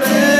por.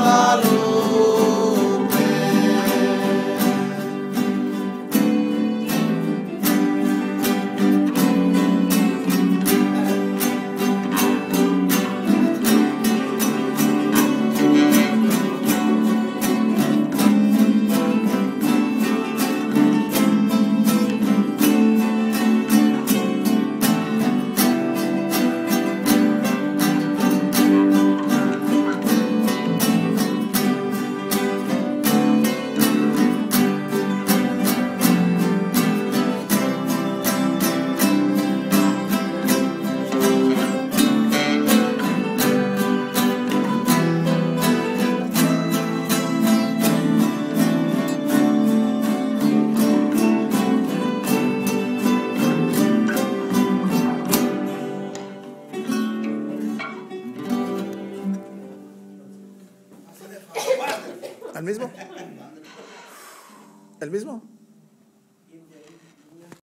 Hallelujah. ¿Al mismo? ¿El mismo?